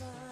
inside.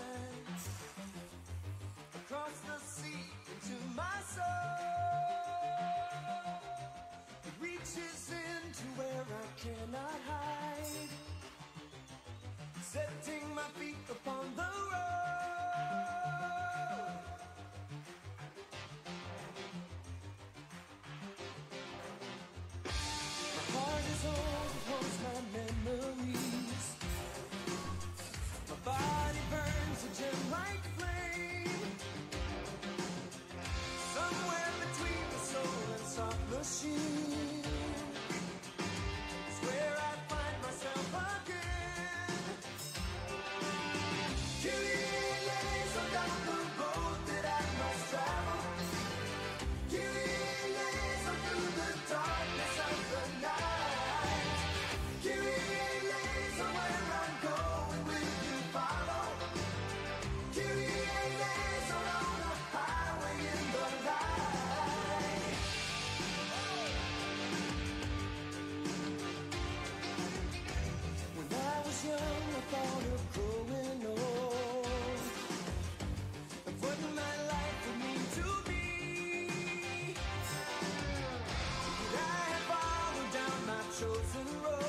chosen road.